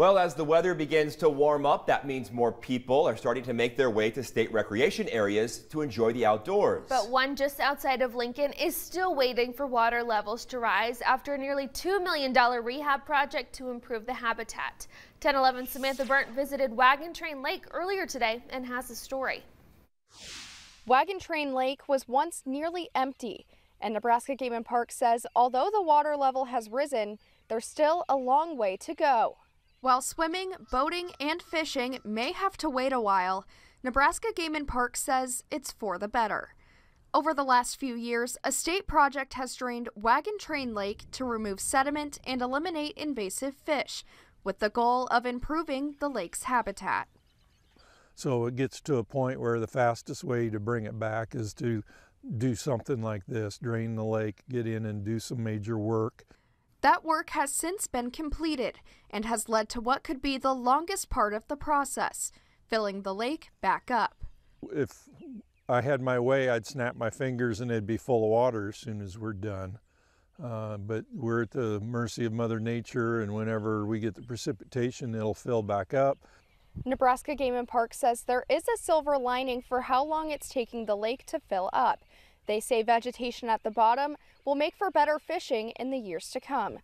Well, as the weather begins to warm up, that means more people are starting to make their way to state recreation areas to enjoy the outdoors. But one just outside of Lincoln is still waiting for water levels to rise after a nearly $2 million rehab project to improve the habitat. 1011 Samantha Burnt visited Wagon Train Lake earlier today and has a story. Wagon Train Lake was once nearly empty, and Nebraska Game and Park says although the water level has risen, there's still a long way to go. While swimming, boating, and fishing may have to wait a while, Nebraska Game and Park says it's for the better. Over the last few years, a state project has drained Wagon Train Lake to remove sediment and eliminate invasive fish, with the goal of improving the lake's habitat. So it gets to a point where the fastest way to bring it back is to do something like this drain the lake, get in and do some major work. That work has since been completed and has led to what could be the longest part of the process filling the lake back up. If I had my way, I'd snap my fingers and it'd be full of water as soon as we're done. Uh, but we're at the mercy of Mother Nature, and whenever we get the precipitation, it'll fill back up. Nebraska Game and Park says there is a silver lining for how long it's taking the lake to fill up. They say vegetation at the bottom will make for better fishing in the years to come.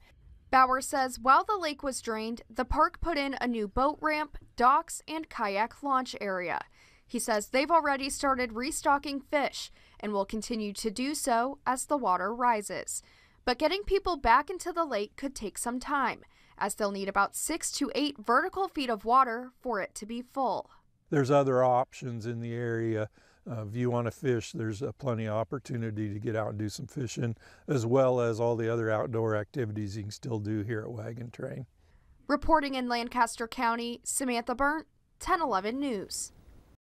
Bauer says while the lake was drained, the park put in a new boat ramp, docks, and kayak launch area. He says they've already started restocking fish and will continue to do so as the water rises. But getting people back into the lake could take some time, as they'll need about six to eight vertical feet of water for it to be full. There's other options in the area uh, you want to fish, there's uh, plenty of opportunity to get out and do some fishing, as well as all the other outdoor activities you can still do here at Wagon Train. Reporting in Lancaster County, Samantha Burnt, 1011 News.